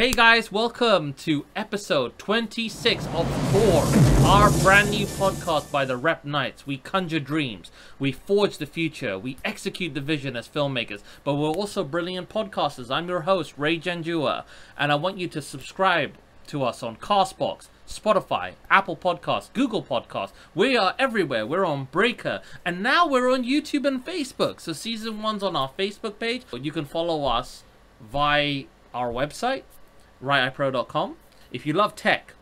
Hey guys, welcome to episode 26 of T.H.O.R, our brand new podcast by the Rep Knights. We conjure dreams, we forge the future, we execute the vision as filmmakers, but we're also brilliant podcasters. I'm your host, Ray Janjua, and I want you to subscribe to us on Castbox, Spotify, Apple Podcasts, Google Podcasts. We are everywhere. We're on Breaker, and now we're on YouTube and Facebook. So season one's on our Facebook page. You can follow us via our website, righteyepro.com. If you love tech,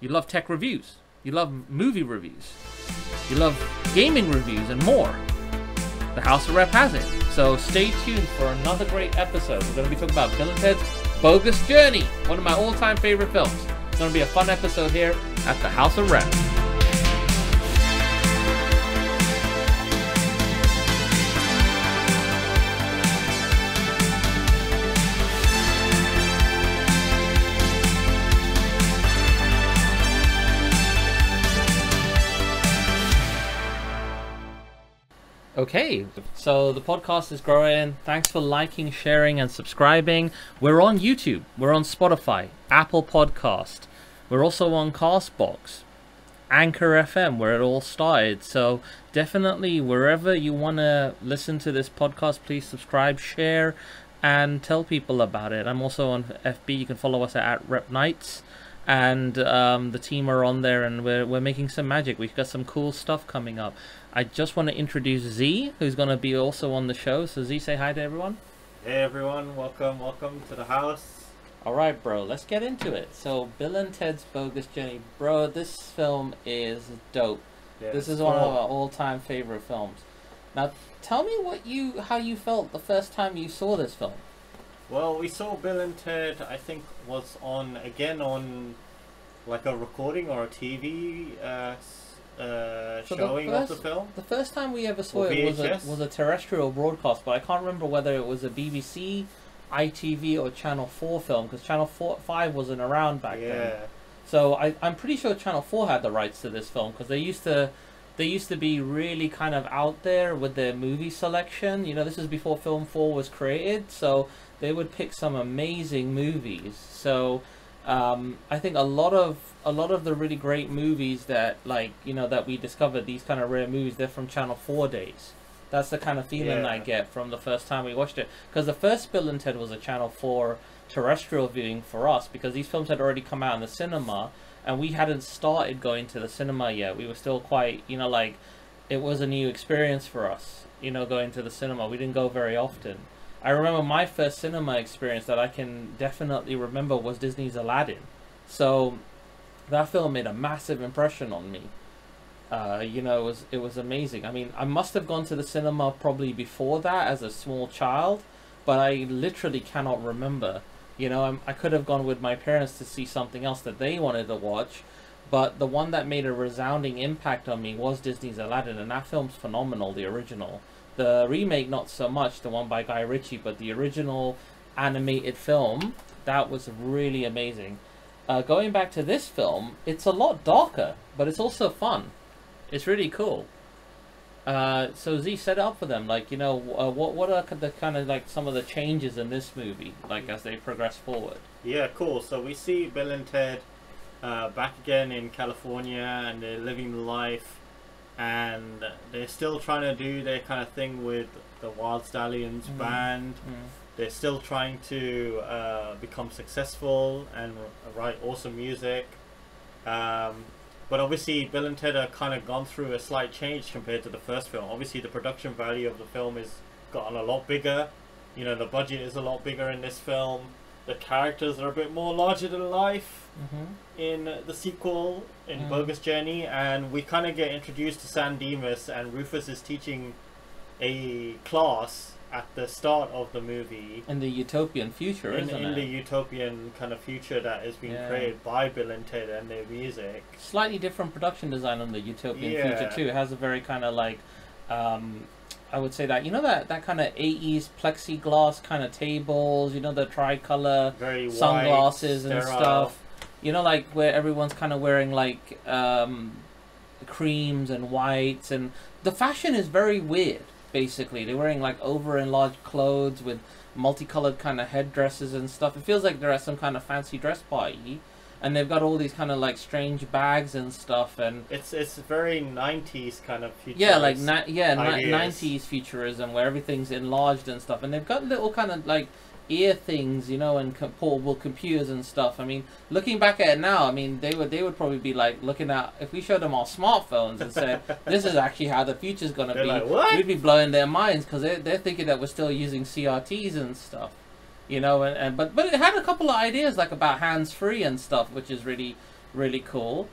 you love tech reviews, you love movie reviews, you love gaming reviews, and more, the House of Rep has it. So stay tuned for another great episode. We're going to be talking about Bill and Ted's Bogus Journey, one of my all-time favorite films. It's going to be a fun episode here at the House of Rep. Okay, so the podcast is growing. Thanks for liking, sharing, and subscribing. We're on YouTube. We're on Spotify, Apple Podcast. We're also on Castbox, Anchor FM, where it all started. So definitely, wherever you want to listen to this podcast, please subscribe, share, and tell people about it. I'm also on FB. You can follow us at Rep Knights and um, the team are on there and we're, we're making some magic. We've got some cool stuff coming up. I just want to introduce z who's going to be also on the show. So z say hi to everyone. Hey everyone, welcome, welcome to the house. all right bro. Let's get into it. So bill and ted's bogus journey. Bro this film is dope. Yeah, this is it's one of cool. our all-time favorite films. Now tell me what you how you felt the first time you saw this film Well, we saw Bill and Ted. I think was on again on like a recording or a TV uh, uh, So the showing of the first- film. The first time we ever saw Or it was a, was a terrestrial broadcast, but I can't remember whether it was a BBC, ITV, or Channel 4 film, because Channel 4, 5 wasn't around back then. yeah, So I, I'm pretty sure Channel 4 had the rights to this film, because they used to they used to be really kind of out there with their movie selection. You know, this is before Film 4 was created, so they would pick some amazing movies. So um, I think a lot of a lot of the really great movies that like you know that we discovered these kind of rare movies they're from Channel Four days. That's the kind of feeling I get from the first time we watched it because the first Bill and Ted was a Channel Four terrestrial viewing for us because these films had already come out in the cinema and we hadn't started going to the cinema yet. We were still quite you know like it was a new experience for us. You know, going to the cinema. We didn't go very often. I remember my first cinema experience that I can definitely remember was Disney's Aladdin. So that film made a massive impression on me. Uh, you know, it was it was amazing. I mean, I must have gone to the cinema probably before that as a small child, but I literally cannot remember. You know, I'm, I could have gone with my parents to see something else that they wanted to watch, but the one that made a resounding impact on me was Disney's Aladdin, and that film's phenomenal, the original. The remake, not so much, the one by Guy Ritchie, but the original animated film, that was really amazing. Uh, going back to this film, it's a lot darker, but it's also fun. It's really cool. Uh, so Z set up for them, like you know, uh, what what are the kind of like some of the changes in this movie, like as they progress forward. yeah, cool. So we see Bill and Ted uh, back again in California, and they're living the life, and they're still trying to do their kind of thing with the Wild Stallions Mhm. band. Mm. they're still trying to uh, become successful and write awesome music. Um, but obviously, Bill and Ted are kind of gone through a slight change compared to the first film. Obviously, the production value of the film has gotten a lot bigger. You know, the budget is a lot bigger in this film. The characters are a bit more larger than life Mm-hmm. in the sequel in Mm. Bogus Journey, and we kind of get introduced to San Dimas, and Rufus is teaching a class at the start of the movie In the utopian future, in, isn't it? in the utopian kind of future that is being Yeah. created by Bill and Ted and their music. Slightly different production design on the utopian Yeah. future too. It has a very kind of like, um, I would say that you know that that kind of eighties plexiglass kind of tables. You know the tricolor Very sunglasses white, and stuff. You know, like where everyone's kind of wearing like um, creams and whites, and the fashion is very weird. Basically, they're wearing like over enlarged clothes with multicolored kind of headdresses and stuff. It feels like they're at some kind of fancy dress party, and they've got all these kind of like strange bags and stuff. And It's it's very '90s kind of future. yeah, like ni- yeah, ni- nineties futurism where everything's enlarged and stuff, and they've got little kind of like ear things, you know, and co- portable computers and stuff. I mean, looking back at it now, I mean, they would they would probably be like looking at if we showed them our smartphones and said this is actually how the future's gonna be. like? We'd be blowing their minds because they're they're thinking that we're still using CRTs and stuff. You know, and, and but but it had a couple of ideas like about hands free and stuff, which is really really cool.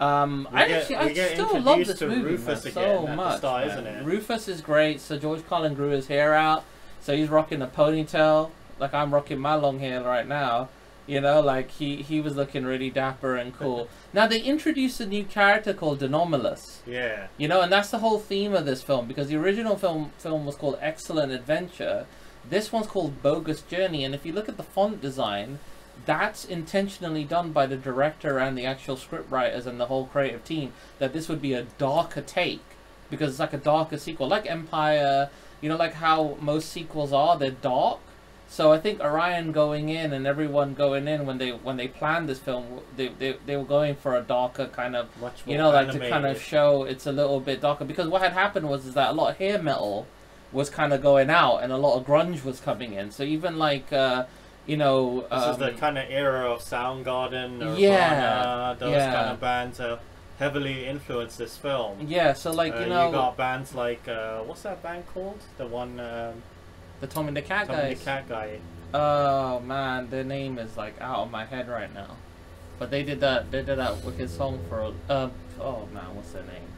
Um, I get- actually I still love this movie Rufus man, again so much. start, man. isn't it? Rufus is great. So George Carlin grew his hair out, so he's rocking a ponytail like I'm rocking my long hair right now. You know, like he he was looking really dapper and cool. now they introduced a new character called De Nomolos. Yeah. You know, and that's the whole theme of this film because the original film film was called Excellent Adventure. This one's called Bogus Journey, and if you look at the font design, that's intentionally done by the director and the actual script writers and the whole creative team. That this would be a darker take because it's like a darker sequel, like Empire. You know, like how most sequels are, they're dark. So I think Orion going in and everyone going in when they when they planned this film, they they, they were going for a darker kind of Much more you know, like to kind of show it's a little bit darker. Because what had happened was is that a lot of hair metal was kind of going out, and a lot of grunge was coming in. So even like, uh, you know, This is um, the kind of era of Soundgarden, Nirvana, Yeah, those yeah. kind of bands have heavily influenced this film. yeah. So like Uh, you know, you got bands like uh, what's that band called? The one um, the Tom and the Cat Tommy guys. the Cat guy. Oh man, their name is like out of my head right now. But they did that. They did that wicked song for. Uh, oh man, what's their name?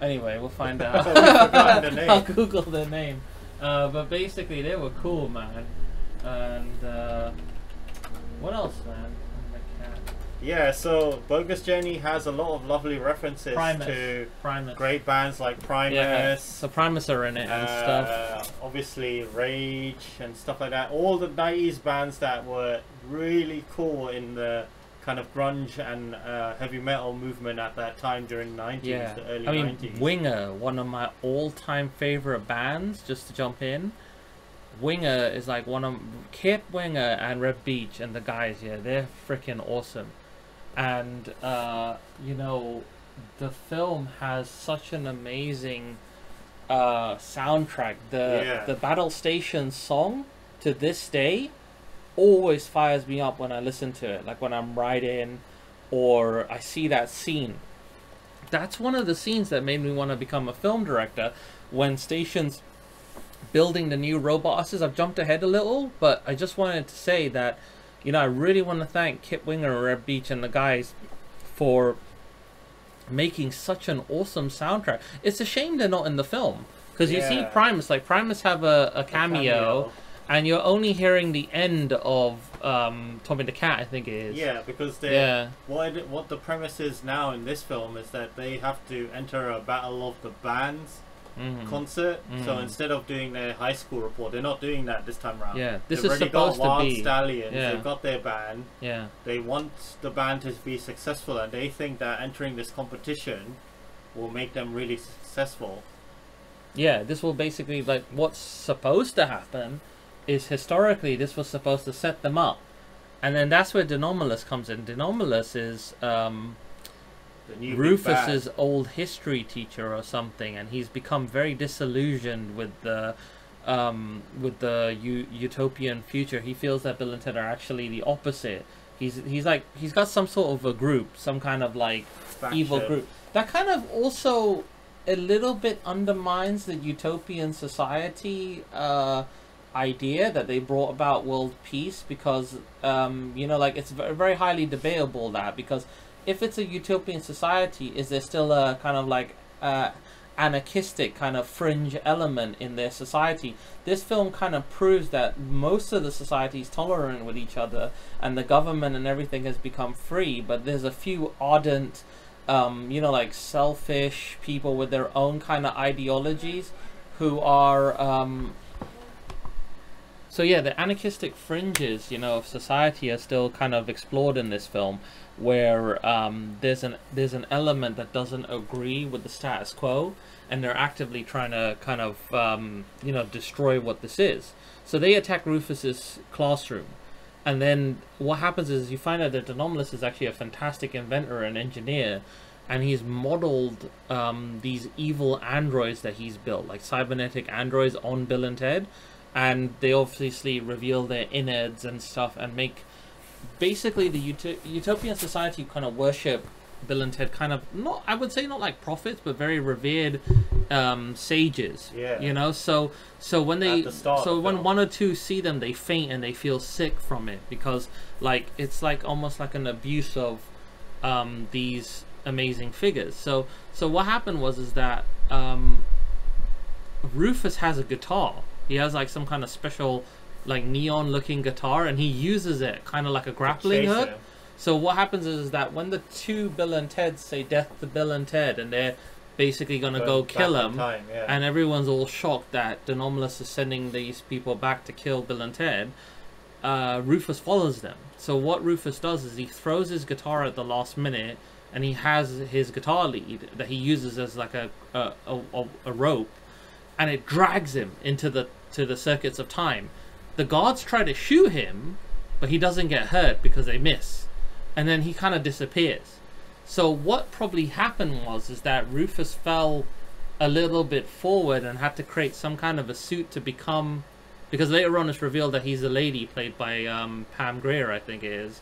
Anyway, we'll find out. The name. I'll Google their name. Uh, but basically, they were cool, man. And uh, what else, man? The cat. Yeah, so Bogus Journey has a lot of lovely references Primus. to Primus. great bands like Primus. Yeah. So Primus are in it and stuff. uh, obviously Rage and stuff like that. All the 90s bands that were really cool in the kind of grunge and uh, heavy metal movement at that time during the 90s, Yeah, the early I mean, 90s. Winger, one of my all-time favorite bands. Just to jump in, Winger is like one of Kip Winger and Reb Beach and the guys. Yeah, they're freaking awesome. And uh, you know, the film has such an amazing uh, soundtrack. The Yeah. the Battle Station song to this day always fires me up when I listen to it. Like when I'm riding or I see that scene. That's one of the scenes that made me want to become a film director when stations building the new robot buses. I've jumped ahead a little, but I just wanted to say that you know, I really want to thank Kip Winger and Reb Beach and the guys for making such an awesome soundtrack. It's a shame they're not in the film because you see Primus, like Primus have a, a A cameo, and you're only hearing the end of um, Tommy the Cat, I think it is. Yeah, because they Yeah. what what the premise is now in this film is that they have to enter a battle of the bands Mhm. concert. So Mhm. instead of doing their high school report, they're not doing that this time around. Yeah, this They've is already supposed got to Wild be. Stallions. Yeah. They've got their band. Yeah. They want the band to be successful, and they think that entering this competition will make them really successful. Yeah, this will basically like what's supposed to happen is historically this was supposed to set them up. And then that's where De Nomolos comes in. De Nomolos is um, The new big Rufus's old history teacher or something, and he's become very disillusioned with the um, with the u- utopian future. He feels that Bill and Ted are actually the opposite. He's he's like he's got some sort of a group, some kind of like evil group. That kind of also a little bit undermines the utopian society uh, idea that they brought about world peace because um, you know like it's very highly debatable that because if it's a utopian society is there still a kind of like uh, anarchistic kind of fringe element in their society this film kind of proves that most of the society is tolerant with each other and the government and everything has become free but there's a few ardent um, you know, like selfish people with their own kind of ideologies who are. Um, so, yeah, the anarchistic fringes, you know, of society are still kind of explored in this film, where um, there's an there's an element that doesn't agree with the status quo, and they're actively trying to kind of um, you know destroy what this is. So they attack Rufus's classroom, and then what happens is you find out that Anomalous is actually a fantastic inventor and engineer, and he's modeled um, these evil androids that he's built, like cybernetic androids, on Bill and Ted, and they obviously reveal their innards and stuff and make basically the ut- utopian society kind of worship Bill and Ted kind of not I would say not like prophets but very revered um, sages. Yeah. You know, so so when they the so when film. one or two see them they faint and they feel sick from it because like it's like almost like an abuse of um, these amazing figures. So so what happened was is that um, Rufus has a guitar. He has like some kind of special like neon looking guitar and he uses it kind of like a grappling hook. him. So what happens is that when the two Bill and Ted say death to Bill and Ted and they're basically gonna go kill him time, yeah. and everyone's all shocked that De Nomolos is sending these people back to kill Bill and Ted, uh, Rufus follows them. So what Rufus does is he throws his guitar at the last minute and he has his guitar lead that he uses as like a, a, a- a rope and it drags him into the to the circuits of time. The guards try to shoot him, but he doesn't get hurt because they miss. And then he kind of disappears. So what probably happened was is that Rufus fell a little bit forward and had to create some kind of a suit to become because later on it's revealed that he's a lady played by um, Pam Grier, I think it is,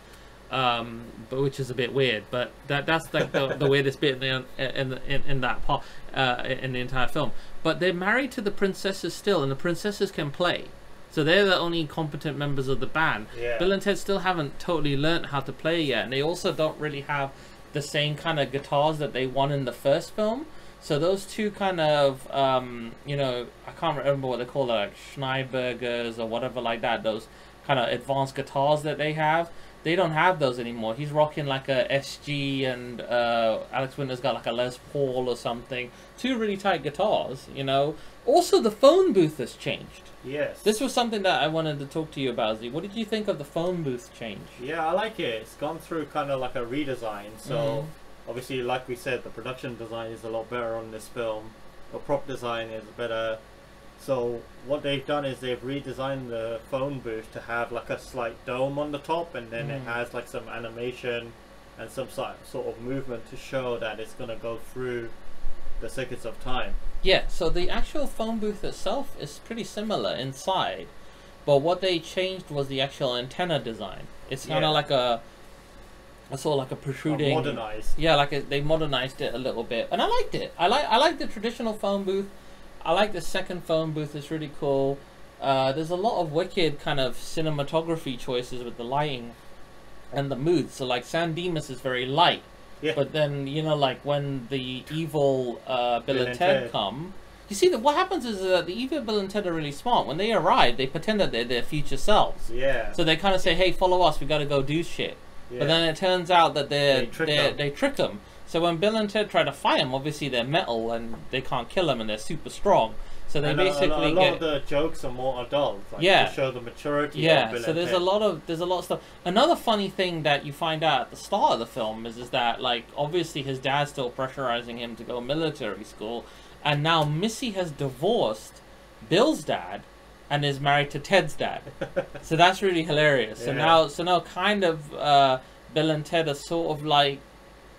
um, but which is a bit weird. But that that's like the, the weirdest bit in the, in, in in that part uh, in the entire film. But they're married to the princesses still, and the princesses can play. So they're the only competent members of the band. Yeah. Bill and Ted still haven't totally learnt how to play yet, and they also don't really have the same kind of guitars that they won in the first film. So those two kind of, um, you know, I can't remember what they call it, like Schneibergers or whatever like that. Those kind of advanced guitars that they have, they don't have those anymore. He's rocking like a SG, and uh, Alex Winter's got like a Les Paul or something. Two really tight guitars, you know. Also, the phone booth has changed. Yes. This was something that I wanted to talk to you about, Z. What did you think of the phone booth change? Yeah, I like it. It's gone through kind of like a redesign. So Mhm. obviously, like we said, the production design is a lot better on this film. The prop design is better. So what they've done is they've redesigned the phone booth to have like a slight dome on the top, and then it Mhm. has like some animation and some sort sort of movement to show that it's gonna go through the circuits of time. Yeah, so the actual phone booth itself is pretty similar inside, but what they changed was the actual antenna design. It's kind of Yeah. like a, a sort of like a protruding. modernized. Yeah, like a, they modernized it a little bit, and I liked it. I like I like the traditional phone booth. I like the second phone booth. It's really cool. Uh, there's a lot of wicked kind of cinematography choices with the lighting and the mood. So like San Dimas is very light. Yeah. But then you know, like when the evil uh, Bill, Bill and and Ted, Ted. come, you see that what happens is that the evil Bill and Ted are really smart. When they arrive, they pretend that they're their future selves. yeah. So they kind of say, "Hey, follow us. We got to go do shit." yeah. But then it turns out that they're, They trick they they trick them. So when Bill and Ted try to fight him, obviously they're metal and they can't kill him, and they're super strong. So they And a- a, basically a, lot get of the jokes are more adult, like Yeah. to show the maturity. of yeah. Bill So and there's a lot of there's a lot of stuff. Another funny thing that you find out at the start of the film is is that like obviously his dad's still pressurizing him to go military school, and now Missy has divorced Bill's dad. And is married to Ted's dad, so that's really hilarious. So Yeah. now, so now, kind of, uh, Bill and Ted are sort of like,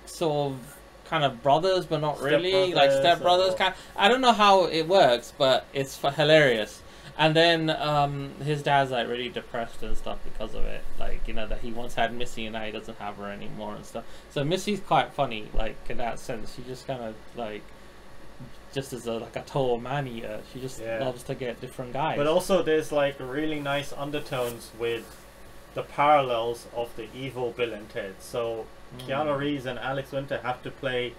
sort of, kind of brothers, but not really, like Stepbrothers step brothers. or- Kind. I don't know how it works, but it's f- hilarious. And then um, his dad's like really depressed and stuff because of it. Like you know that he once had Missy and now he doesn't have her anymore and stuff. So Missy's quite funny, like in that sense. She just kind of like, just as a like a total man eater. She just Yeah. loves to get different guys. But also, there's like really nice undertones with the parallels of the evil Bill and Ted. So. Keanu Reeves and Alex Winter have to play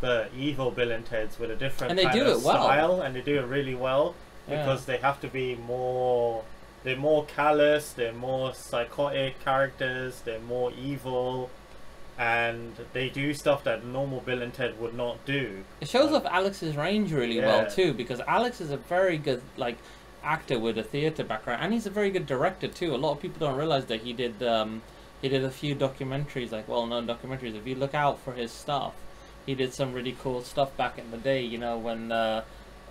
the evil Bill and Teds with a different And they kind do of it well. style, and they do it really well Yeah. because they have to be more. They're more callous. They're more psychotic characters. They're more evil. And they do stuff that normal Bill and Ted would not do. It shows off Alex's range really well too, because Alex is a very good like actor with a theater background, and he's a very good director too. A lot of people don't realize that he did um, he did a few documentaries, like well-known documentaries. If you look out for his stuff, he did some really cool stuff back in the day. You know when uh,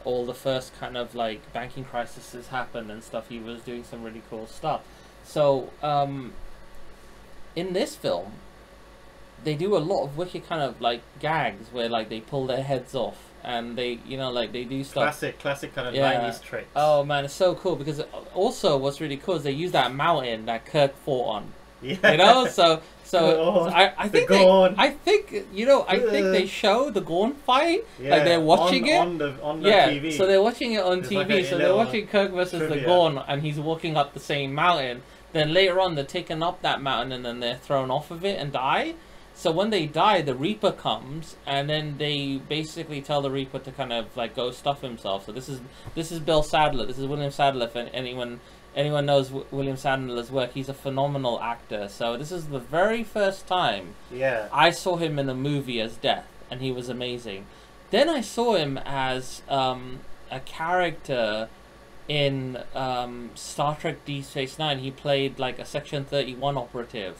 all the first kind of like banking crises happened and stuff. He was doing some really cool stuff. So um, in this film, they do a lot of wicked kind of like gags where like they pull their heads off and they you know like they do stuff. Classic, classic kind of Yeah. 90s tricks. Oh man, it's so cool because also what's really cool is they use that mountain that Kirk fought on. Yeah. You know, so so. I, I The think they, Gorn. I think you know I think they show the Gorn fight yeah. like they're watching on, it? on the on the yeah, TV. so they're watching it on It's TV. like so they're watching Kirk versus the. Gorn, and he's walking up the same mountain. Then later on, they're taken up that mountain, and then they're thrown off of it and die. So when they die, the Reaper comes, and then they basically tell the Reaper to kind of like go stuff himself. So this is this is Bill Sadler. This is William Sadler. If anyone anyone knows w- William Sadler's work, he's a phenomenal actor. So this is the very first time yeah. I saw him in a movie as Death, and he was amazing. Then I saw him as um, a character in um, Star Trek Deep Space Nine. He played like a Section 31 operative,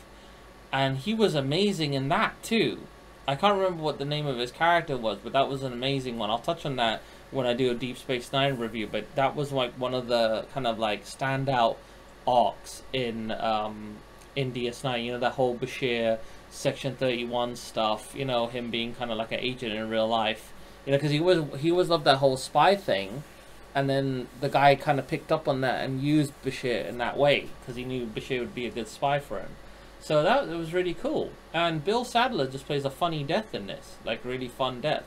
and he was amazing in that too. I can't remember what the name of his character was, but that was an amazing one. I'll touch on that when I do a Deep Space Nine review, but that was like one of the kind of like standout arcs in um, in DS9. You know that whole Bashir Section Thirty One stuff. You know him being kind of like an agent in real life. You know because he was he always loved that whole spy thing, and then the guy kind of picked up on that and used Bashir in that way because he knew Bashir would be a good spy for him. So that was really cool. And Bill Sadler just plays a funny death in this, like really fun death.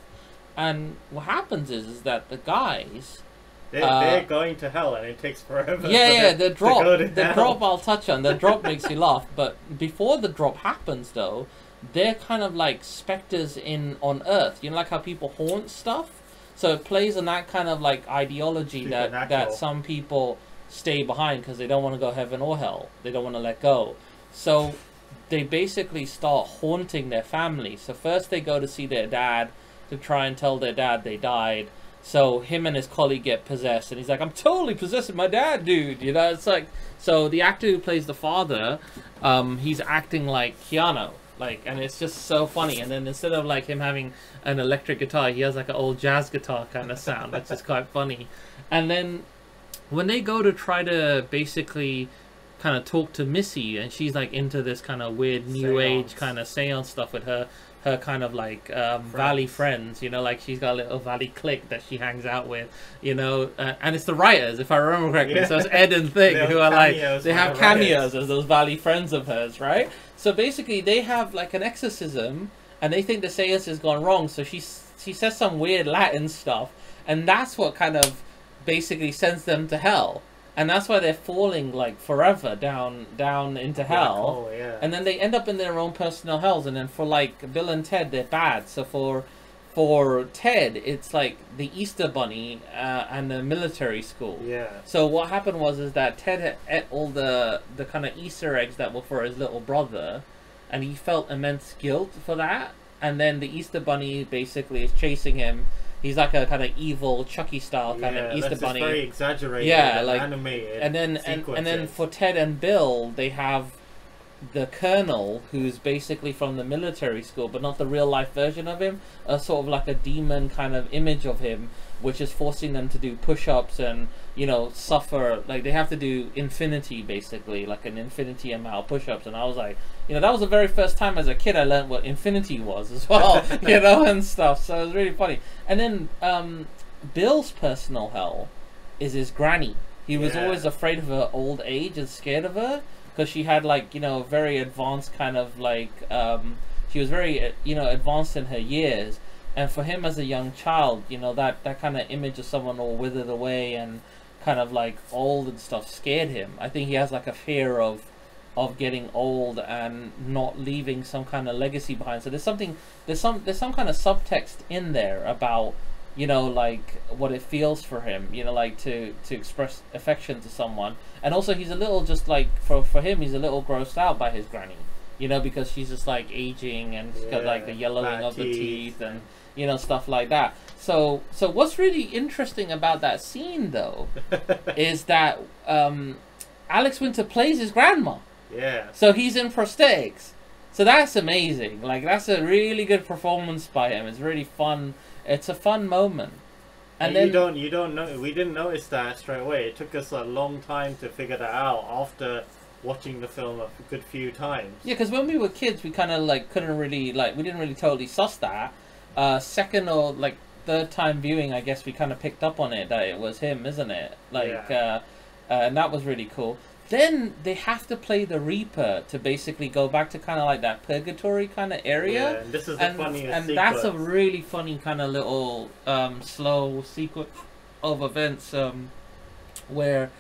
And what happens is is that the guys They're, Uh, they're going to hell and it takes forever. yeah, for yeah, the drop, go to the hell. drop I'll touch on. The drop makes you laugh, but before the drop happens, though, they're kind of like specters in on Earth. You know, like how people haunt stuff. So it plays on that kind of like ideology that that some people stay behind because they don't want to go heaven or hell. They don't want to let go. So they basically start haunting their family. So first they go to see their dad to try and tell their dad they died. So him and his colleague get possessed, and he's like, "I'm totally possessing my dad, dude." You know, it's like so the actor who plays the father, um, he's acting like Keanu, like, and it's just so funny. And then instead of like him having an electric guitar, he has like an old jazz guitar kind of sound, which is quite funny. And then when they go to try to basically kind of talk to Missy, and she's like into this kind of weird new age kind of seance stuff with her her kind of like um, valley friends, you know, like she's got a little valley clique that she hangs out with, you know, uh, and it's the writers, if I remember correctly. Yeah. So it's Ed and Thing who are like they have the cameos as those valley friends of hers, right? So basically, they have like an exorcism, and they think the seance has gone wrong. So she she says some weird Latin stuff, and that's what kind of basically sends them to hell, and that's why they're falling like forever down down into hell. hole, yeah. And then they end up in their own personal hells, and then for like Bill and Ted, they're bad. So for for Ted, it's like the Easter Bunny uh, and the military school. yeah. So what happened was is that Ted ate all the the kind of Easter eggs that were for his little brother, and he felt immense guilt for that. And then the Easter Bunny basically is chasing him. He's like a kind of evil Chucky style kind yeah, of Easter Bunny very exaggerated. Yeah, like- animated. and then and, and then for Ted and Bill, they have the Colonel, who's basically from the military school, but not the real life version of him. A sort of like a demon kind of image of him, which is forcing them to do push-ups and you know suffer. Like they have to do infinity basically, like an infinity amount of push-ups. And I was like, you know, that was the very first time as a kid I learned what infinity was as well, you know, and stuff. So it was really funny. And then um, Bill's personal hell is his granny. He was Yeah. always afraid of her old age and scared of her because she had like you know very advanced kind of like um, she was very uh, you know advanced in her years. And for him as a young child, you know that that kind of image of someone all withered away and kind of like old and stuff scared him. I think he has like a fear of of getting old and not leaving some kind of legacy behind. So there's something there's some there's some kind of subtext in there about you know like what it feels for him you know like to to express affection to someone and also he's a little just like for for him he's a little grossed out by his granny you know because she's just like aging and she's got like the yellowing of the teeth teeth and and- you know stuff like that so so what's really interesting about that scene though is that um alex winter plays his grandma yeah. so he's in prosthetics. So that's amazing. Like that's a really good performance by him. It's really fun. It's a fun moment. And And then you don't you don't know we didn't notice that straight away. It took us a long time to figure that out after watching the film a good few times. Yeah, because when we were kids, we kind of like couldn't really like we didn't really totally suss that. Uh, second or like third time viewing, I guess we kind of picked up on it that it was him, isn't it? Like, Yeah. uh, uh, and that was really cool. Then they have to play the Reaper to basically go back to kind of like that purgatory kind of area. Yeah, and this is the and funniest and that's a really funny kind of little um, slow sequence of events um, where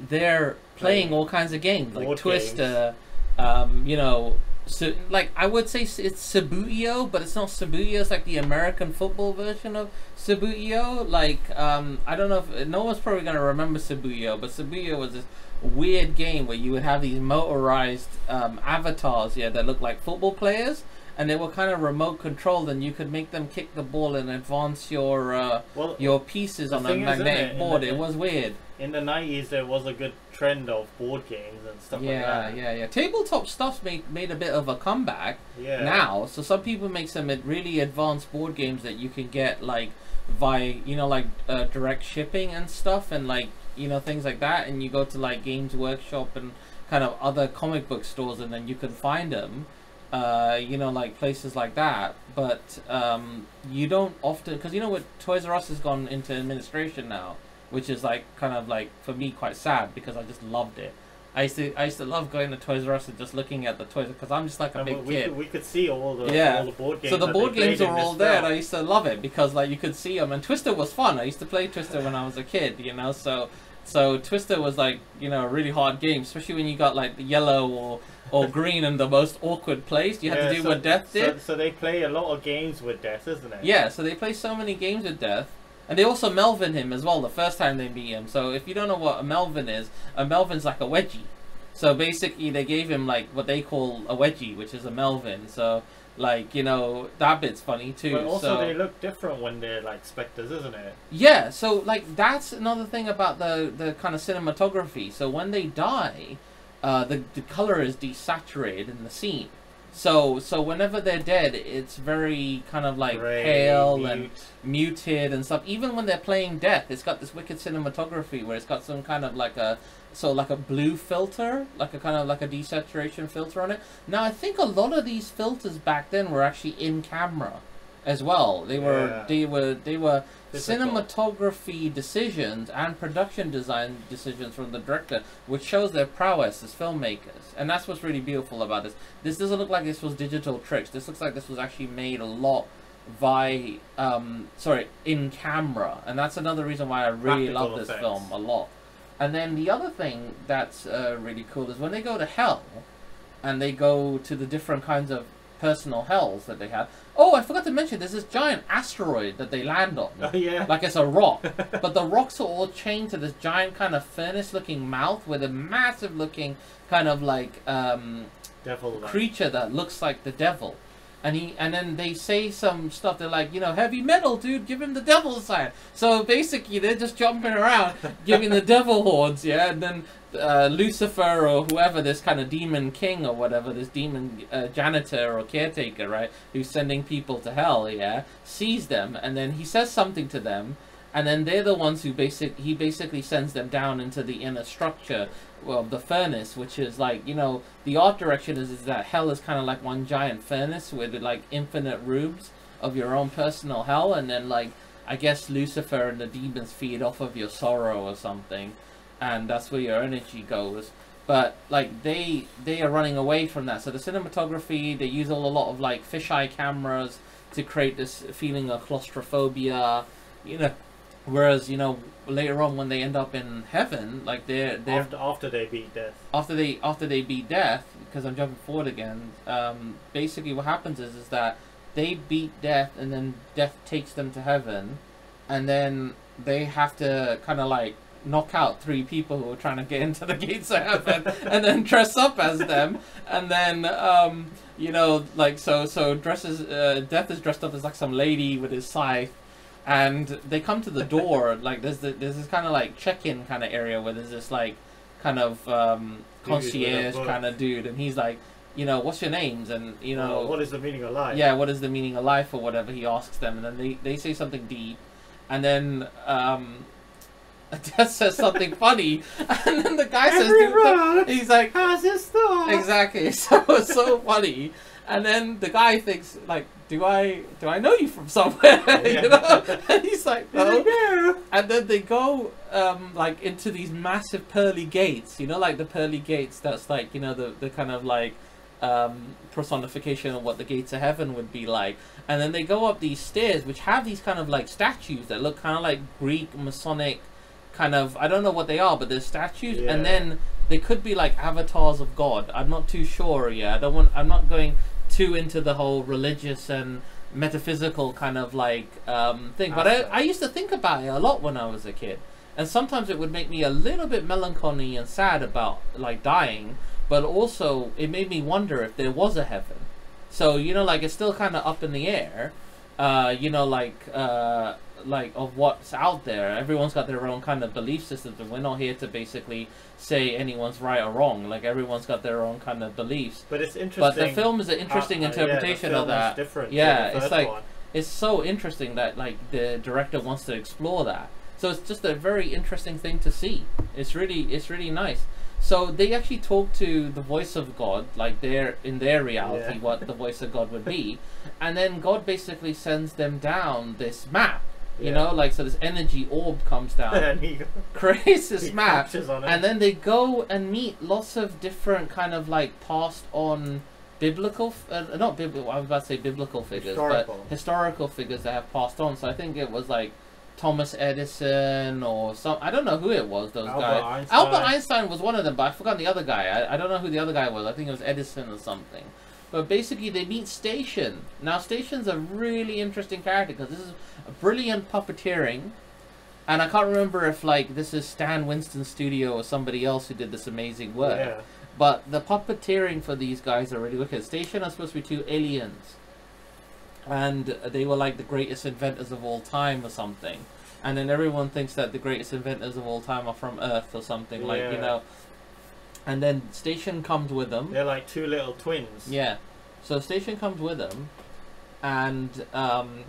they're playing all kinds of games like board Twister, um, you know. So, like I would say it's Subbuteo, but it's not Subbuteo. It's like the American football version of Subbuteo. Like um, I don't know if no one's probably gonna remember Subbuteo, but Subbuteo was this weird game where you would have these motorized um, avatars, yeah, that look like football players, and they were kind of remote controlled, and you could make them kick the ball and advance your uh, Well, your pieces on a magnetic it, board. the- It was weird. in the nineties there was a good trend of board games and stuff Yeah, like that. yeah, yeah. Yeah. Tabletop stuff's made made a bit of a comeback Yeah. now. So some people make some really advanced board games that you can get like via you know like uh, direct shipping and stuff and like you know things like that. And you go to like Games Workshop and kind of other comic book stores, and then you can find them. Uh, you know, like places like that, but um, you don't often because you know what Toys R Us has gone into administration now, which is like kind of like for me quite sad because I just loved it. I used to I used to love going to Toys R Us and just looking at the toys because I'm just like a And big we, kid. could, we could see all the Yeah. all the board games. So the board games are all there, and. I used to love it because like you could see them. And Twister was fun. I used to play Twister when I was a kid, you know. So so Twister was like you know a really hard game, especially when you got like the yellow or or green in the most awkward place. You had Yeah, to do so- what Death so, did. So they play a lot of games with death, isn't it? Yeah, so they play so many games with Death. And they also Melvin him as well the first time they meet him. So if you don't know what a Melvin is, a Melvin's like a wedgie. So basically they gave him like what they call a wedgie, which is a Melvin. So like, you know, that bit's funny too. But also so they look different when they're like specters, isn't it? Yeah, so like that's another thing about the the kind of cinematography. So when they die, uh, the the color is desaturated in the scene. So so whenever they're dead, it's very kind of like Grey, pale and muted and stuff. Even when they're playing death, it's got this wicked cinematography where it's got some kind of like a so like a blue filter, like a kind of like a desaturation filter on it. Now I think a lot of these filters back then were actually in camera as well. They were Yeah. they were they were cinematography decisions and production design decisions from the director, which shows their prowess as filmmakers. And that's what's really beautiful about this. This doesn't look like this was digital tricks. This looks like this was actually made a lot by um sorry in camera and that's another reason why i really Practical love this effects. film a lot and then the other thing that's uh, really cool is when they go to hell and they go to the different kinds of personal hells that they have oh i forgot to mention there's this giant asteroid that they land on Oh yeah. like it's a rock. but the rocks are all chained to this giant kind of furnace looking mouth with a massive looking kind of like um, Devil. creature that looks like the devil. And he and then they say some stuff. They're like, you know, heavy metal, dude. Give him the devil sign. So basically, they're just jumping around, giving the devil horns, yeah. And then uh, Lucifer or whoever, this kind of demon king or whatever, this demon uh, janitor or caretaker, right, who's sending people to hell, yeah, sees them, and then he says something to them, and then they're the ones who basic he basically sends them down into the inner structure well the furnace which is like you know the art direction is, is that hell is kind of like one giant furnace with like infinite rooms of your own personal hell and then like i guess lucifer and the demons feed off of your sorrow or something and that's where your energy goes. But like they they are running away from that. So the cinematography they use a lot of like fisheye cameras to create this feeling of claustrophobia you know whereas you know later on when they end up in heaven like they're they're After after they beat death. after they after they beat death because i'm jumping forward again um, basically what happens is is that they beat death and then death takes them to heaven. And then they have to kind of like knock out three people who are trying to get into the gates of heaven and then dress up as them. And then um, you know like so so dresses uh, death is dressed up as like some lady with his scythe and they come to the door like there's the, there's this kind of like check-in kind of area where there's this like kind of um, Dude with a concierge kind of dude and he's like you know what's your names and you know Uh, what is the meaning of life? yeah, what is the meaning of life or whatever he asks them, and then they, they say something deep, and then um, Death says something funny, and then the guy says, he's like, has its thorn. exactly. So it's so funny, and then the guy thinks like, do I do I know you from somewhere? You know, and he's like, no. And then they go um, like into these massive pearly gates, you know, like the pearly gates. That's like you know the the kind of like um, personification of what the gates of heaven would be like. And then they go up these stairs, which have these kind of like statues that look kind of like Greek Masonic kind of. I don't know what they are, but they're statues. Yeah. And then they could be like avatars of God. I'm not too sure. Yeah, I don't want. I'm not going too into the whole religious and metaphysical kind of like um, thing. But I, I used to think about it a lot when I was a kid, and sometimes it would make me a little bit melancholy and sad about like dying. But also, it made me wonder if there was a heaven. So you know, like it's still kind of up in the air. Uh, you know, like uh, like of what's out there. Everyone's got their own kind of belief systems, and we're not here to basically say anyone's right or wrong. Like everyone's got their own kind of beliefs. But it's interesting. But the film is an interesting uh, yeah, interpretation film of that. different Yeah, it's like- one. It's so interesting that like the director wants to explore that. So it's just a very interesting thing to see. It's really it's really nice. So they actually talk to the voice of God, like their in their reality, Yeah. what the voice of God would be, and then God basically sends them down this map. You Yeah. know, like so this energy orb comes down, and he, creates this he map, and then they go and meet lots of different kind of like passed on biblical uh, not biblical i was about to say biblical figures Historical. but historical figures that have passed on so i think it was like thomas edison or some i don't know who it was those Albert guys Einstein. albert einstein was one of them but i forgot the other guy I, I don't know who the other guy was i think it was edison or something but basically they meet station now station's a really interesting character because this is a brilliant puppeteering and I can't remember if like this is Stan Winston's studio or somebody else who did this amazing work. Yeah. But the puppeteering for these guys are really wicked. Station are supposed to be two aliens, and they were like the greatest inventors of all time or something. And then everyone thinks that the greatest inventors of all time are from Earth or something like you know. And then Station comes with them. They're like two little twins. Yeah. So Station comes with them, and um,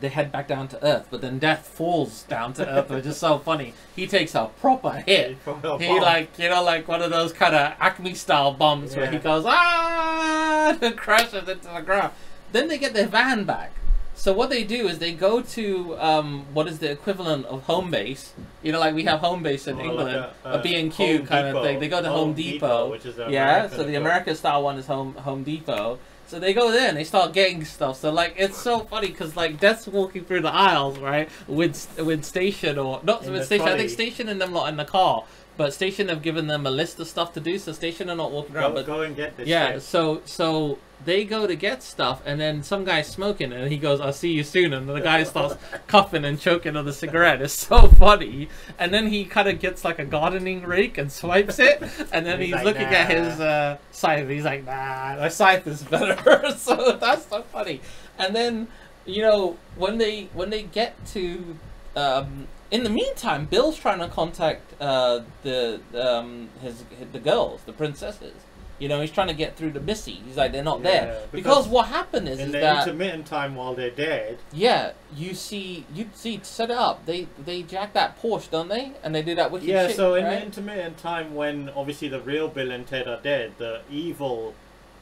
they head back down to Earth. But then Death falls down to Earth, which is so funny. He takes a proper hit. He like you know like one of those kind of Acme style bombs where he goes ah and crashes into the ground. Then they get their van back. So what they do is they go to um, what is the equivalent of home base. You know, like we have home base in like England, a- a a B and Q Home kind of thing. They go to Home, Home Depot. Depot, which is the yeah, so the. American style one is Home Home Depot. So they go there and they start getting stuff. So like it's so funny because like Death's walking through the aisles, right? With with Station or not In with Station. I think Station and them lot in the car. But Station have given them a list of stuff to do. So Station are not walking around. Go, But go and get this. yeah, shit. so so they go to get stuff, and then some guy's smoking, and he goes, "I'll see you soon." And the guy starts coughing and choking on the cigarette. It's so funny. And then he kind of gets like a gardening rake and swipes it, and then He's he's, like, looking at his uh, scythe. He's like, "Nah, my scythe is better." so that's so funny. And then you know when they when they get to um, in the meantime, Bill's trying to contact uh, the um, his, the girls, the princesses. You know, he's trying to get through to Missy. He's like, they're not Yeah, there because, because what happened is, In is the that intermittent time while they're dead, yeah, you see, you see, set it up. They they jack that Porsche, don't they? And they do that wicked yeah. shit, so in the right? intermittent time when obviously the real Bill and Ted are dead, the evil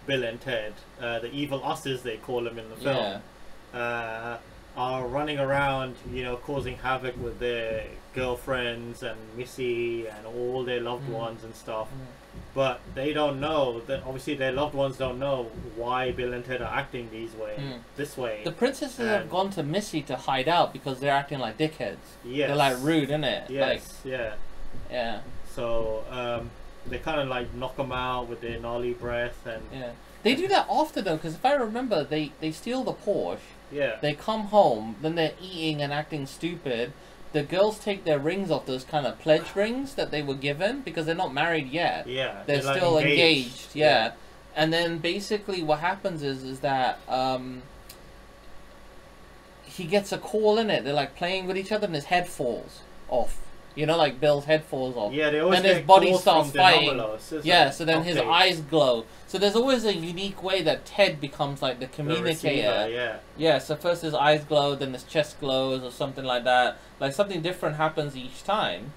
Bill and Ted, uh, the evil usses they call them in the film, yeah, uh, are running around, you know, causing havoc with their girlfriends and Missy and all their loved Mm. ones and stuff. Mm. But they don't know that obviously their loved ones don't know why Bill and Ted are acting these way, Mm. this way. the princesses have gone to Missy to hide out because they're acting like dickheads. Yeah, They're like rude, innit? Yes. yeah. Like, yeah, So um, they kind of like knock them out with their gnarly breath and yeah. They do that often though, because if I remember, they they steal the Porsche. Yeah. They come home, then they're eating and acting stupid. The girls take their rings off, those kind of pledge rings that they were given, because they're not married yet. yeah. They're, like, still engaged, yeah. And then basically what happens is is that um, he gets a call in it. They're like playing with each other, and his head falls off, You know, like Bill's head falls off. Yeah, they always Then his body starts fighting. Yeah, so then his eyes glow. So there's always a unique way that Ted becomes like the The communicator. receiver, yeah. Yeah, so first his eyes glow, then his chest glows, or something like that. Like something different happens each time,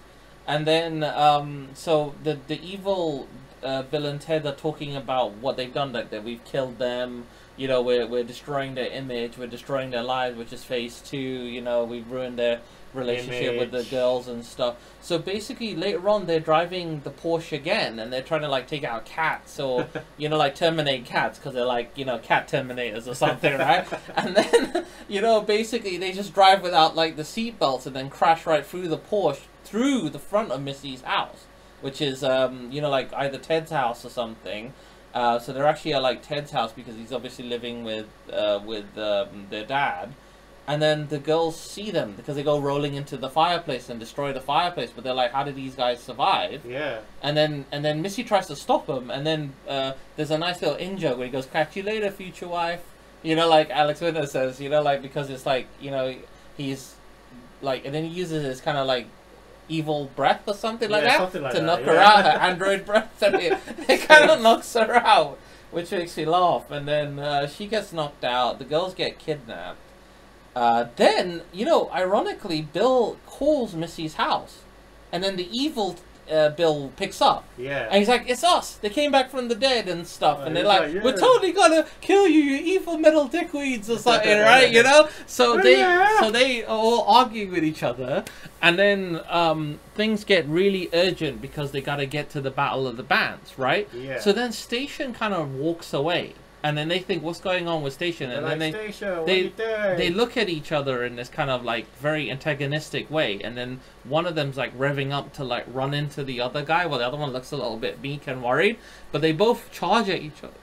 and then um, so the the evil uh, Bill and Ted are talking about what they've done. Like that we've killed them. You know, we're we're destroying their image. We're destroying their lives, which is phase two. You know, we've ruined their relationship with the girls and stuff. So basically, later on, they're driving the Porsche again, and they're trying to like take out cats or you know like terminate cats because they're like you know cat terminators or something, right? and then you know basically they just drive without like the seatbelts and then crash right through the Porsche through the front of Missy's house, which is um you know like either Ted's house or something. Uh, so they're actually at like Ted's house because he's obviously living with uh, with um, their dad. And then the girls see them because they go rolling into the fireplace and destroy the fireplace. But they're like, "How did these guys survive?" Yeah. And then and then Missy tries to stop him. And then uh, there's a nice little in joke where he goes, "Catch you later, future wife." You know, like Alex Winter says. You know, like because it's like you know he's like, and then he uses his kind of like evil breath or something like Yeah, that something like to that, knock her out. Her android breath, and it, it kind of knocks her out, which makes me laugh. And then uh, she gets knocked out. The girls get kidnapped. Uh, then, you know, ironically, Bill calls Missy's house, and then the evil uh, Bill picks up, Yeah. and he's like, "It's us. They came back from the dead and stuff." Oh, and they're he's like, like, "We're totally gonna kill you, you evil metal dickweeds or something, right? You know." So Oh, they, yeah. so they are all arguing with each other, and then um, things get really urgent because they gotta get to the battle of the bands, right? Yeah. So then Station kind of walks away, and then they think, "What's going on with Station?" And like, then they what they- you they look at each other in this kind of like very antagonistic way, and then one of them's like revving up to like run into the other guy, while the other one looks a little bit meek and worried. But they both charge at each other,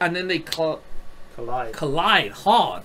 and then they cl- collide. collide hard,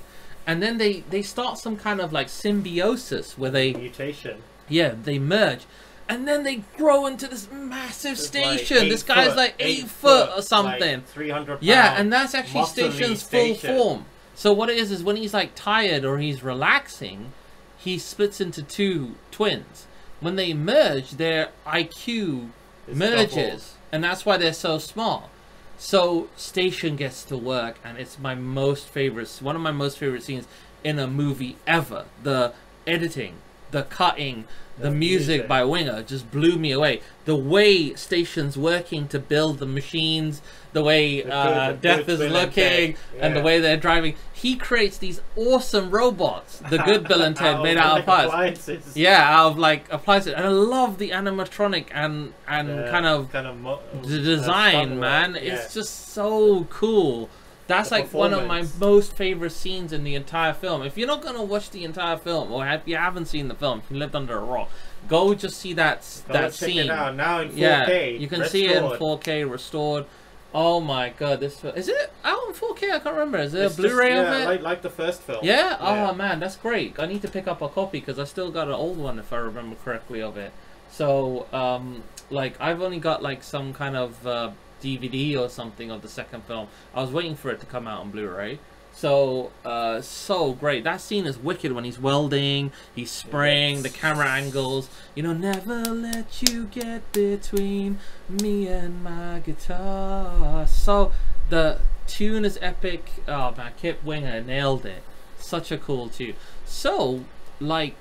and then they they start some kind of like symbiosis where they Mutation. yeah they merge. And then they grow into this massive It's station. eight this guy's foot, like eight, foot, or something. Like 300 Yeah, and that's actually Station's full Station. form. So what it is is when he's like tired or he's relaxing, he splits into two twins. When they merge, their IQ It's merges, and that's why they're so small. So Station gets to work, and it's my most favorite, one of my most favorite scenes in a movie ever. The editing, the cutting, the, The music, music. by Winger just blew me away. The way Station's working to build the machines, the way The good- uh, the Death is Bill and looking, and the way they're driving. He creates these awesome robots. The good Bill and Ted made out of like parts. appliances. Yeah, out of like appliances, and I love the animatronic and and Yeah, kind of kind of mo- the uh, design, stunt man. work, It's just so cool. That's The like one of my most favorite scenes in the entire film. If you're not gonna watch the entire film, or if you haven't seen the film, if you lived under a rock, go just see that Go that scene. it out now in 4K. Yeah, you can see it in 4K restored. Oh my god, this fil- is it out in 4K? I can't remember. Is there It's a Blu-ray yeah, of it? Like, like the first film. Yeah? Yeah. Oh man, that's great. I need to pick up a copy because I still got an old one if I remember correctly of it. So, um, like I've only got like some kind of uh, DVD or something of the second film. I was waiting for it to come out on Blu-ray. So, uh, so great. That scene is wicked when he's welding, he's spraying, the camera angles. You know, never let you get between me and my guitar. So, the tune is epic. Oh man, Kip Winger nailed it. Such a cool tune. So, like,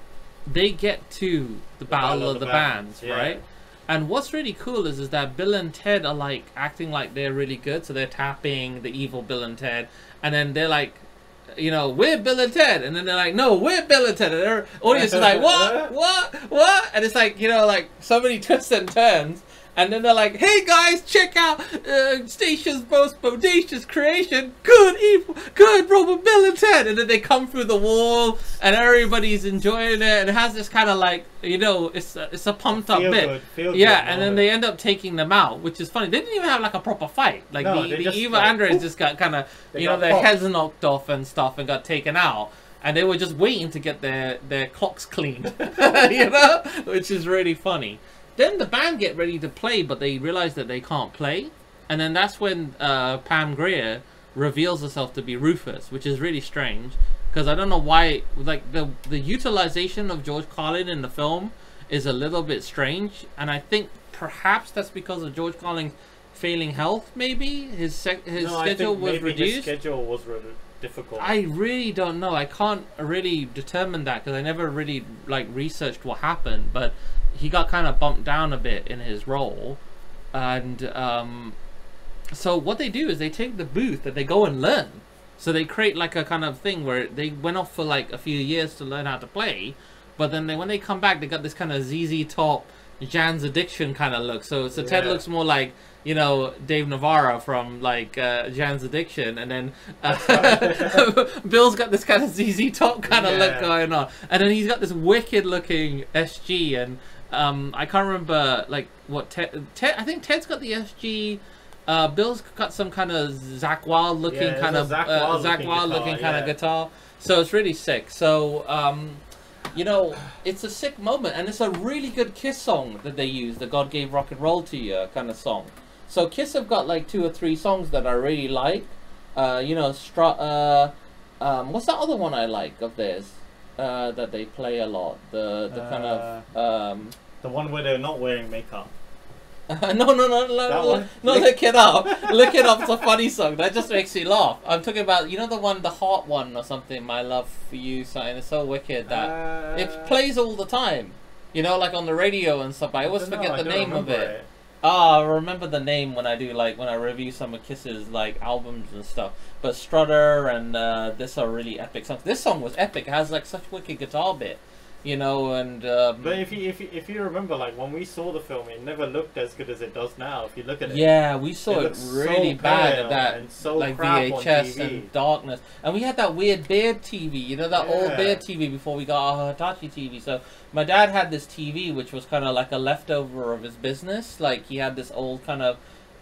they get to the, Battle, of the, Bands, yeah. right? And what's really cool is is that Bill and Ted are like acting like they're really good, so they're tapping the evil Bill and Ted, and then they're like, you know, we're Bill and Ted, and then they're like, no, we're Bill and Ted, and their audience is like, what, what, what, and it's like, you know, like so many twists and turns. And then they're like, "Hey guys, check out uh, Station's most bodacious creation, good evil, good Bill and then they come through the wall, and everybody's enjoying it. And it has this kind of like, you know, it's a, it's a pumped up Feel bit. good, Yeah, good and then they end up taking them out, which is funny. They didn't even have like a proper fight. Like No, the, the just, evil like, androids just got kind of, you know, their popped. heads knocked off and stuff and got taken out. And they were just waiting to get their, their clocks cleaned, you know, which is really funny. Then the band get ready to play, but they realize that they can't play, and then that's when uh, Pam Grier reveals herself to be Rufus, which is really strange because I don't know why. Like the the utilization of George Carlin in the film is a little bit strange, and I think perhaps that's because of George Carlin failing health. Maybe his sec- his no, schedule was maybe reduced. His schedule was difficult. I really don't know. I can't really determine that because I never really like researched what happened. But he got kind of bumped down a bit in his role, and um, so what they do is they take the booth and they go and learn. So they create like a kind of thing where they went off for like a few years to learn how to play, but then they, when they come back, they got this kind of ZZ Top, Jane's Addiction kind of look. So so Ted looks more like you know Dave Navarro from like uh, Jane's Addiction, and then uh, Bill's got this kind of ZZ Top kind of look going on, and then he's got this wicked looking SG, and um, I can't remember like what Ted. Ted I think Ted's got the SG. Uh, Bill's got some kind of Zakk Wylde looking Yeah, kind of Zakk uh, Wylde Zakk looking guitar, looking kind of guitar. So it's really sick. So um, you know, it's a sick moment, and it's a really good Kiss song that they use. The God gave rock and roll to you kind of song. So Kiss have got like two or three songs that I really like. Uh, you know, Str- uh, um, what's that other one I like of theirs uh, that they play a lot? The the kind of um, the one where they're not wearing makeup. no, no, no, no, no, no, look it up. look it up. It's a funny song. That just makes me laugh. I'm talking about, you know, the one, the hot one or something. My love for you, something. It's so wicked that Uh, it plays all the time. You know, like on the radio and stuff. I always dunno, forget I the name of remember it. Ah, I remember the name when I do like when I review some of Kiss's like albums and stuff. But Strutter and uh, this are really epic songs. This song was epic. It has like such wicked guitar bit, you know, and um, But if you if you, if you remember, like when we saw the film, it never looked as good as it does now. If you look at it, Yeah, we saw It it, really so bad at that, and so like VHS and darkness. And we had that weird Baird TV, you know, that old Yeah. Baird TV before we got our Hitachi TV. So my dad had this TV, which was kind of like a leftover of his business. Like he had this old kind of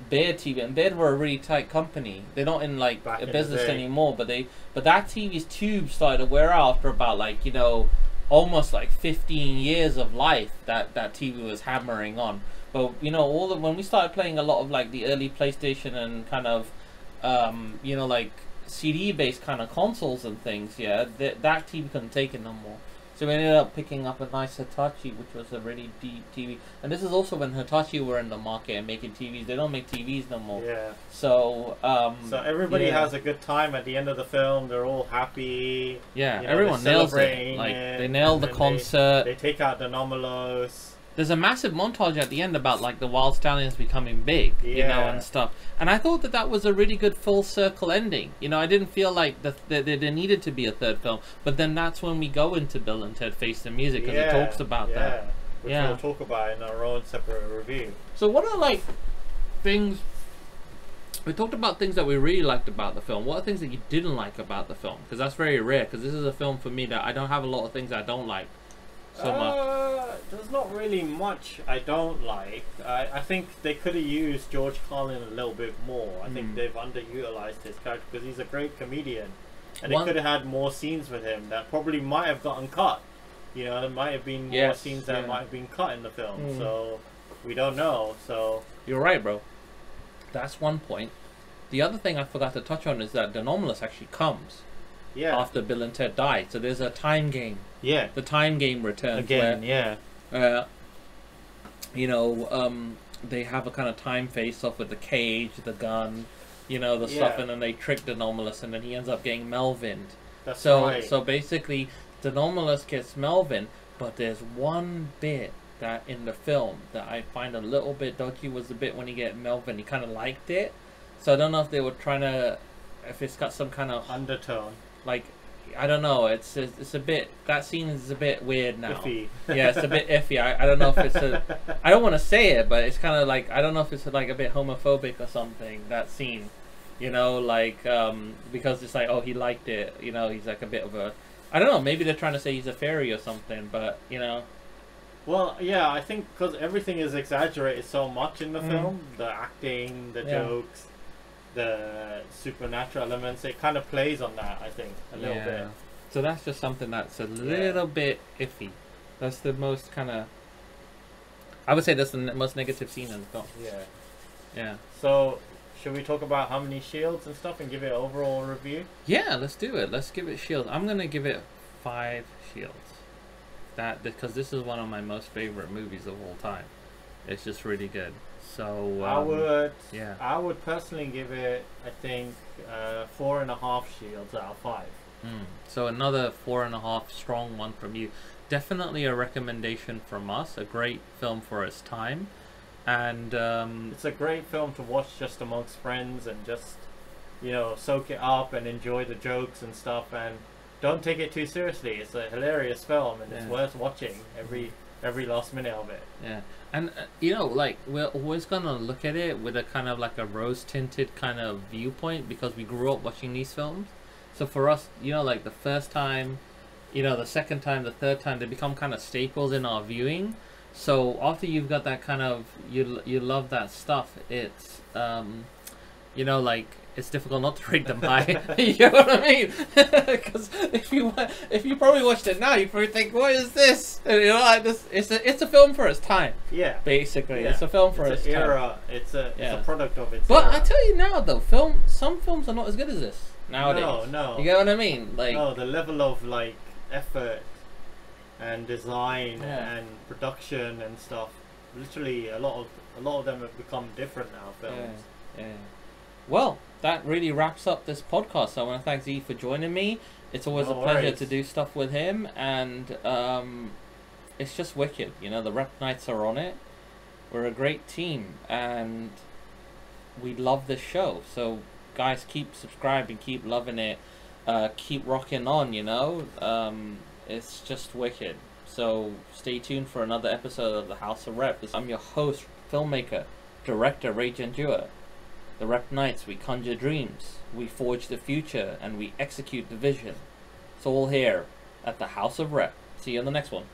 Baird TV, and Baird were a really tight company. They're not in like Back a in business anymore, but they but that TV's tube started to wear out after about like you know almost like 15 years of life that that TV was hammering on. But you know, all the when we started playing a lot of like the early PlayStation and kind of, um, you know, like CD based kind of consoles and things, yeah, that that TV couldn't take it no more. So we ended up picking up a nice Hitachi, which was a really deep TV. And this is also when Hitachi were in the market and making TVs. They don't make TVs no more. yeah. So, um, So everybody yeah. has a good time at the end of the film. They're all happy. yeah, you know, everyone nails it. Like it, they nail the then they- concert. They take out De Nomolos. There's a massive montage at the end about like the Wyld Stallyns becoming big, you know, and stuff. And I thought that that was a really good full circle ending. You know, I didn't feel like that that there needed to be a third film, but then that's when we go into Bill and Ted Face the Music because it talks about yeah, that. Which Yeah. we'll talk about in our own separate review. So what are like things? We talked about things that we really liked about the film. What are things that you didn't like about the film? Because that's very rare. Because this is a film for me that I don't have a lot of things I don't like so much. uh, There's not really much I don't like. I, I think they could have used George Carlin a little bit more. I think Mm. they've underutilized his character because he's a great comedian. And One- they could have had more scenes with him that probably might have gotten cut. You know, there might have been more scenes that yeah. might have been cut in the film. Mm. So we don't know. So You're right, bro. That's one point. The other thing I forgot to touch on is that De Nomolos actually comes yeah, after Bill and Ted die. So there's a time game. yeah. The time game returns Again, yeah. uh, you know, um, they have a kind of time face off with the cage, the gun, you know, the stuff, and then they trick De Nomolos, and then he ends up getting Melvin. That's So, right. so basically, De Nomolos gets Melvin, but there's one bit that in the film that I find a little bit dodgy was the bit when he get Melvin. He kind of liked it, so I don't know if they were trying to, if it's got some kind of undertone. Like, I don't know. It's it's, it's a bit that scene is a bit weird now. Iffy. Yeah, it's a bit iffy. I, I don't know if it's a. I don't want to say it, but it's kind of like I don't know if it's like a bit homophobic or something. That scene, you know, like um because it's like oh he liked it. You know, he's like a bit of a. I don't know. Maybe they're trying to say he's a fairy or something, but you know. Well, yeah, I think because everything is exaggerated so much in the Mm. film, the acting, the Yeah. jokes, the supernatural elements, it kind of plays on that. I think a little bit. So that's just something that's a little bit iffy. That's the most kind of. I would say that's the ne- most negative scene in the film. Yeah. Yeah. So, should we talk about how many shields and stuff and give it an overall review? Yeah, let's do it. Let's give it shields. I'm gonna give it five shields. that because this is one of my most favorite movies of all time. It's just really good. So I um, would, yeah. I would personally give it, I think, uh, four and a half shields out of five. Mm. So another four and a half strong one from you. Definitely a recommendation from us. A great film for its time, and um, It's a great film to watch just amongst friends and just, you know, soak it up and enjoy the jokes and stuff. And don't take it too seriously. It's a hilarious film and it's worth watching every every last minute of it. yeah, and uh, you know, like we're always gonna look at it with a kind of like a rose tinted kind of viewpoint because we grew up watching these films. So for us, you know, like the first time, you know, the second time, the third time, they become kind of staples in our viewing. So after you've got that kind of you you love that stuff, it's um, you know, like it's difficult not to rate them high. you know what I mean? Because if you if you probably watched it now, you probably think, "What is this?" And, you know, like this. It's a it's a film for its time, Yeah. basically. Yeah. It's a film for it's its an time. era. It's a it's Yeah. a product of its But era. I tell you now, though, film some films are not as good as this nowadays. No, no. You get what I mean? Like, no, the level of like effort and design Yeah. and production and stuff. Literally, a lot of a lot of them have become different now. Films. Yeah. Well, that really wraps up this podcast. So I want to thank Z for joining me. It's always No a pleasure worries. to do stuff with him, and um, it's just wicked. You know, the Rep Knights are on it. We're a great team, and we love this show. So, guys, keep subscribing, keep loving it, uh, keep rocking on. You know, um, it's just wicked. So, stay tuned for another episode of the House of Rep. I'm your host, filmmaker, director Ray Jandua. The Rep Knights, we conjure dreams, we forge the future, and we execute the vision. It's all here at the House of Rep. See you on the next one.